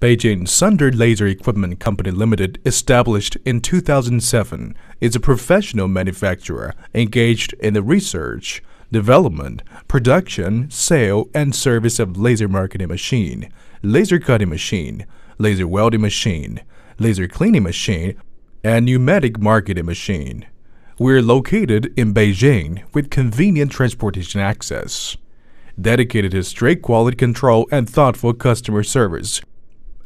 Beijing Sundor Laser Equipment Company Limited, established in 2007, is a professional manufacturer engaged in the research, development, production, sale, and service of laser marking machine, laser cutting machine, laser welding machine, laser cleaning machine, and pneumatic marking machine. We're located in Beijing with convenient transportation access. Dedicated to strict quality control and thoughtful customer service,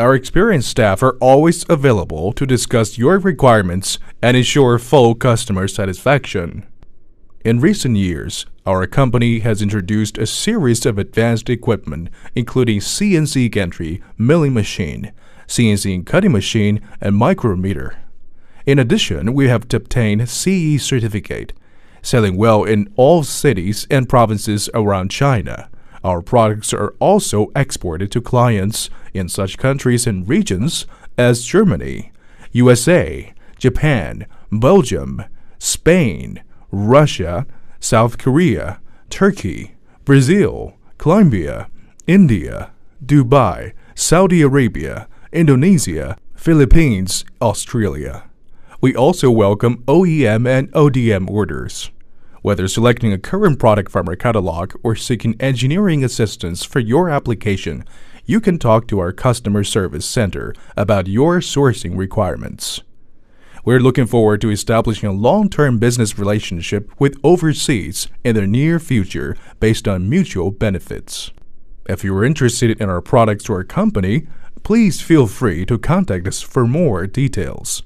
our experienced staff are always available to discuss your requirements and ensure full customer satisfaction. In recent years, our company has introduced a series of advanced equipment, including CNC gantry, milling machine, CNC cutting machine, and micrometer. In addition, we have obtained CE certificate, selling well in all cities and provinces around China. Our products are also exported to clients in such countries and regions as Germany, USA, Japan, Belgium, Spain, Russia, South Korea, Turkey, Brazil, Colombia, India, Dubai, Saudi Arabia, Indonesia, Philippines, Australia. We also welcome OEM and ODM orders. Whether selecting a current product from our catalog or seeking engineering assistance for your application, you can talk to our customer service center about your sourcing requirements. We're looking forward to establishing a long term business relationship with overseas in the near future based on mutual benefits. If you are interested in our products or company, please feel free to contact us for more details.